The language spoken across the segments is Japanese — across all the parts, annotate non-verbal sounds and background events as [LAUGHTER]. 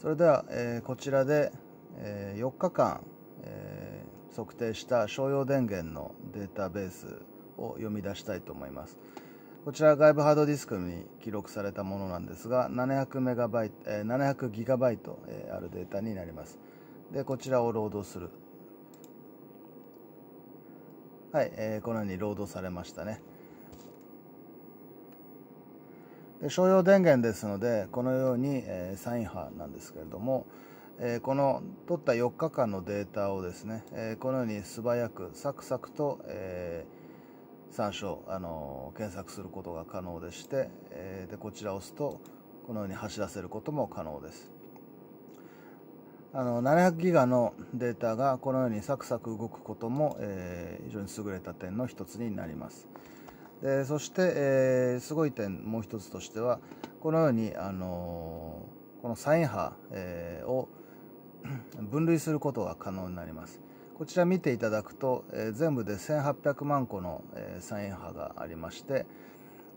それでは、えー、こちらで、えー、4日間、えー、測定した商用電源のデータベースを読み出したいと思います。こちら外部ハードディスクに記録されたものなんですが700メガバイト、えー、700ギガバイト、えー、あるデータになります。でこちらをロードする。はい、えー、このようにロードされましたね。で商用電源ですのでこのように、え、サイン波なんですけれども、え、この取った4日間のデータをですね、え、このように素早くサクサクと、え、参照あの検索することが可能でして、え、でこちらを押すとこのように走らせることも可能ですあの700ギガのデータがこのようにサクサク動くことも、えー、非常に優れた点の一つになります。でそして、えー、すごい点もう一つとしてはこのように、あのー、このサイン波、えー、を [COUGHS] 分類することが可能になります。こちら見ていただくと、えー、全部で1800万個の、えー、サイン波がありまして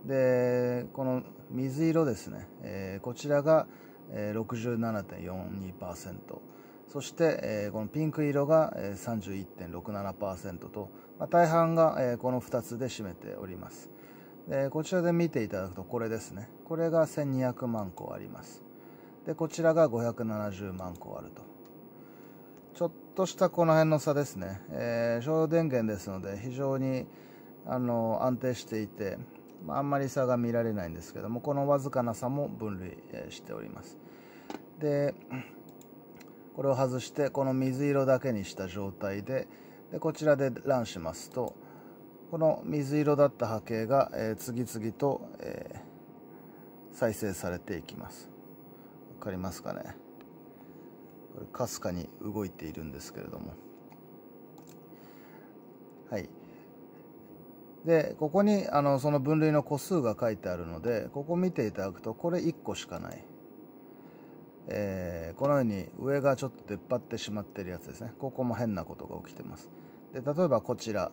でこの水色ですね、えー、こちらが、67.42%そして、このピンク色が、31.67%とまあ、大半が、この2つで占めております。でこちらで見ていただくとこれですね。これが1200万個あります。でこちらが570万個あると。ちょっとしたこの辺の差ですね、えー、商用電源ですので非常にあの安定していて、まあ、あんまり差が見られないんですけどもこのわずかな差も分類しております。でこれを外してこの水色だけにした状態ででこちらでランしますとこの水色だった波形が、え、次々と、え、再生されていきます。分かりますかね？これかすかに動いているんですけれども。はい。でここにあのその分類の個数が書いてあるのでここ見ていただくとこれ1個しかない。えー、このように上がちょっと出っ張ってしまってるやつですね。ここも変なことが起きてます。で例えばこちら。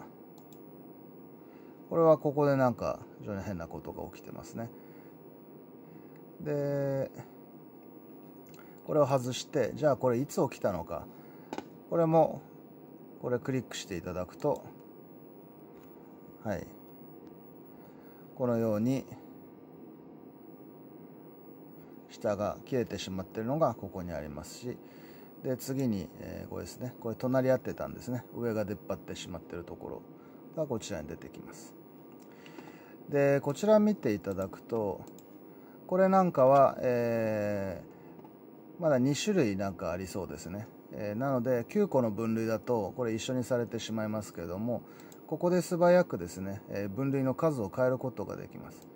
これはここでなんか非常に変なことが起きてますね。でこれを外してじゃあこれいつ起きたのか。これもこれクリックしていただくとはい。このように下が切れてしまってるのがここにありますしで次に、えー、これですね。これ隣り合ってたんですね。上が出っ張ってしまってるところ。がこちらに出てきます。でこちら見ていただくとこれなんかは、えー、まだ2種類なんかありそうですね、えー、なので9個の分類だとこれ一緒にされてしまいますけれどもここで素早くですね、え分類の数を変えることができます。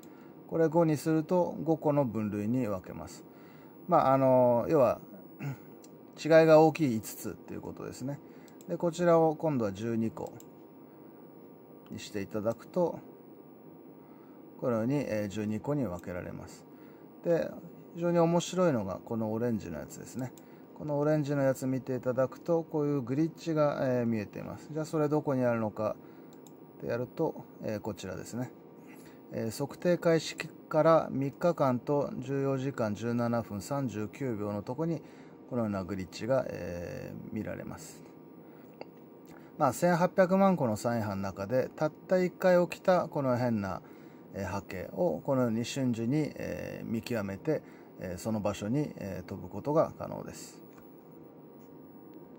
これ5にすると5個の分類に分けます。まああの要は [CLEARS THROAT] 違いが大きい5つっていうことですね。でこちらを今度は12個にしていただくとこのように12個に分けられます。で非常に面白いのがこのオレンジのやつですね。このオレンジのやつ見ていただくとこういうグリッチが、見えています。じゃあそれどこにあるのかってやると、こちらですね、測定開始から3日間と14時間17分39秒のとこにこのようなグリッチが、えー、見られます。まあ、1800万個のサイン波の中でたった1回起きたこの変な、え波形をこのように瞬時に、え見極めて、えその場所に、え飛ぶことが可能です。